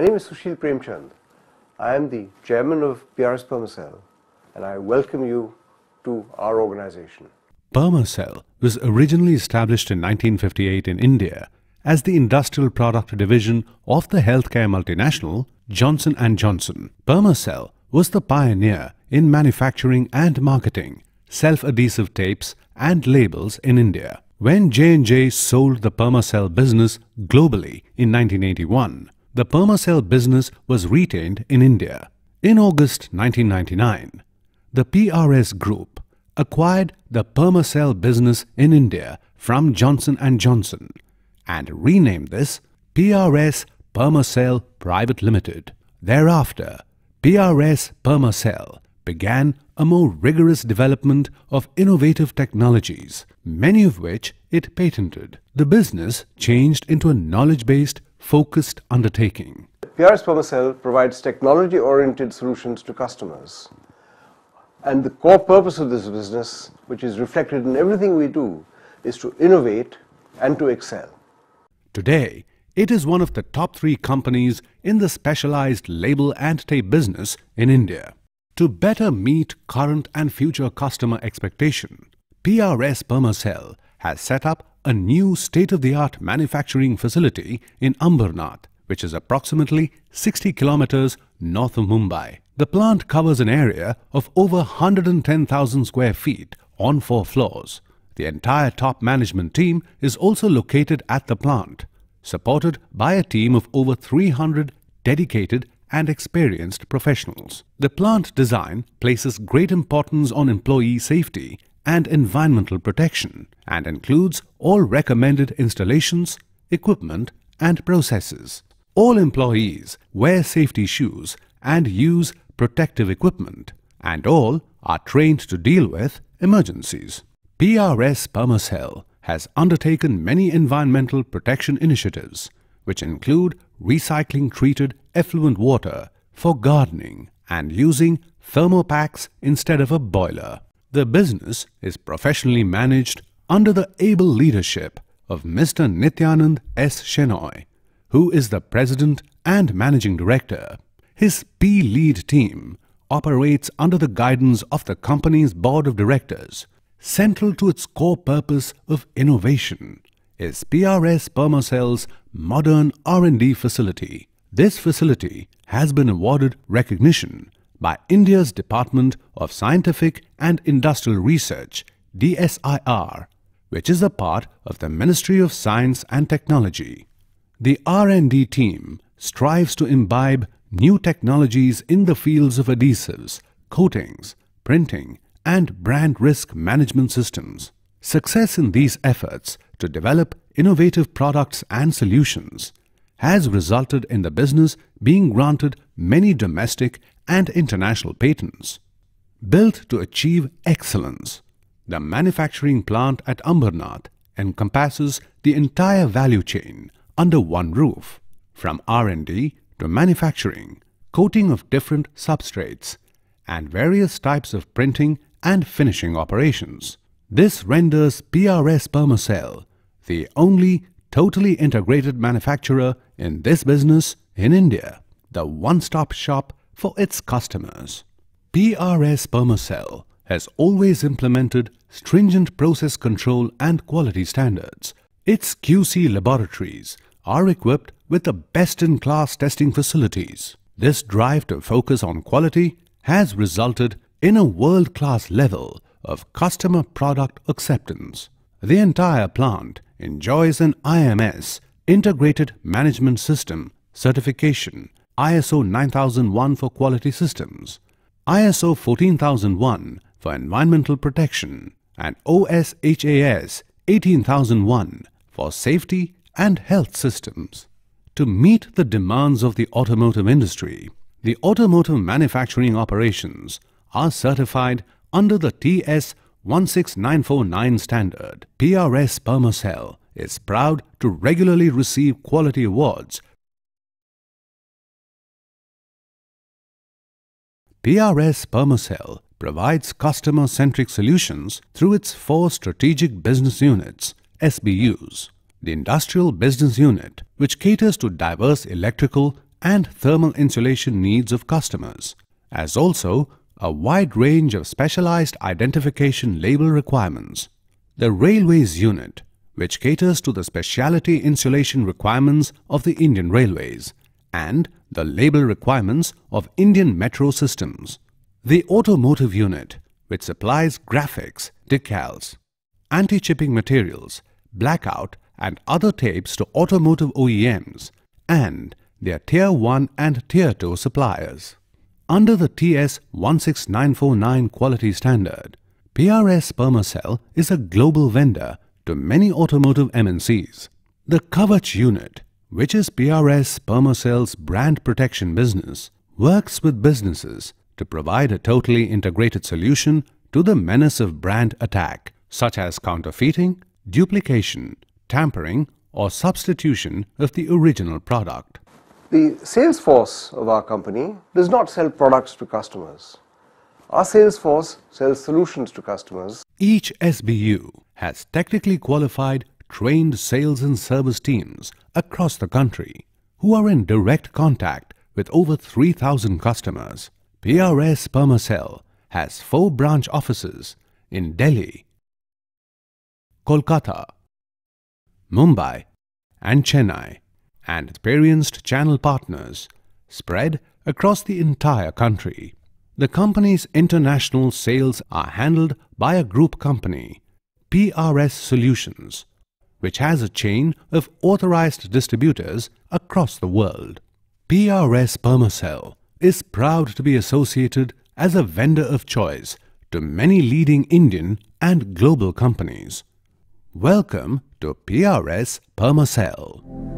name is Sushil Premchand. I am the chairman of PRS Permacel and I welcome you to our organization. Permacel was originally established in 1958 in India as the industrial product division of the healthcare multinational Johnson & Johnson. Permacel was the pioneer in manufacturing and marketing self-adhesive tapes and labels in India. When J&J sold the Permacel business globally in 1981, the Permacel business was retained in India. In August 1999, the PRS Group acquired the Permacel business in India from Johnson & Johnson and renamed this PRS Permacel Private Limited. Thereafter, PRS Permacel began a more rigorous development of innovative technologies, many of which it patented. The business changed into a knowledge-based, focused undertaking. PRS Permacel provides technology-oriented solutions to customers. And the core purpose of this business, which is reflected in everything we do, is to innovate and to excel. Today, it is one of the top three companies in the specialized label and tape business in India. To better meet current and future customer expectation, PRS Permacel has set up a new state-of-the-art manufacturing facility in Ambernath, which is approximately 60 kilometers north of Mumbai. The plant covers an area of over 110,000 square feet on four floors. The entire top management team is also located at the plant, supported by a team of over 300 dedicated and experienced professionals. The plant design places great importance on employee safety and environmental protection and includes all recommended installations, equipment and processes. All employees wear safety shoes and use protective equipment and all are trained to deal with emergencies. PRS Permacel has undertaken many environmental protection initiatives which include recycling treated effluent water for gardening and using thermopacks instead of a boiler. The business is professionally managed under the able leadership of Mr. Nityanand S. Shenoy, who is the President and Managing Director. His P-Lead team operates under the guidance of the company's Board of Directors. Central to its core purpose of innovation is PRS Permacel's modern R&D facility. This facility has been awarded recognition by India's Department of Scientific and Industrial Research DSIR, which is a part of the Ministry of Science and Technology. The R&D team strives to imbibe new technologies in the fields of adhesives, coatings, printing, and brand risk management systems. Success in these efforts to develop innovative products and solutions has resulted in the business being granted many domestic and international patents. Built to achieve excellence, the manufacturing plant at Ambernath encompasses the entire value chain under one roof, from R&D to manufacturing, coating of different substrates, and various types of printing and finishing operations. This renders PRS Permacel the only totally integrated manufacturer in this business in India, the one-stop shop for its customers. PRS Permacel has always implemented stringent process control and quality standards. Its QC laboratories are equipped with the best-in-class testing facilities. This drive to focus on quality has resulted in a world-class level of customer product acceptance. The entire plant enjoys an IMS Integrated Management System certification ISO 9001 for quality systems, ISO 14001 for environmental protection and OSHAS 18001 for safety and health systems. To meet the demands of the automotive industry, the automotive manufacturing operations are certified under the TS 16949 standard. PRS Permacel is proud to regularly receive quality awards. PRS Permacel provides customer-centric solutions through its four strategic business units, SBUs. The Industrial Business Unit, which caters to diverse electrical, and thermal insulation needs of customers, as also a wide range of specialized identification label requirements. The Railways Unit, which caters to the specialty insulation requirements of the Indian Railways and the label requirements of Indian metro systems. The Automotive Unit, which supplies graphics, decals, anti-chipping materials, blackout and other tapes to automotive OEMs and their Tier 1 and Tier 2 suppliers. Under the TS 16949 quality standard, PRS Permacel is a global vendor to many automotive MNCs. The Kavach unit, which is PRS Permacel's brand protection business, works with businesses to provide a totally integrated solution to the menace of brand attack, such as counterfeiting, duplication, tampering, or substitution of the original product. The sales force of our company does not sell products to customers. Our sales force sells solutions to customers. Each SBU has technically qualified, trained sales and service teams across the country who are in direct contact with over 3,000 customers. PRS Permacel has four branch offices in Delhi, Kolkata, Mumbai and Chennai and experienced channel partners spread across the entire country. The company's international sales are handled by a group company, PRS Solutions, which has a chain of authorized distributors across the world. PRS Permacel is proud to be associated as a vendor of choice to many leading Indian and global companies. Welcome to PRS Permacel.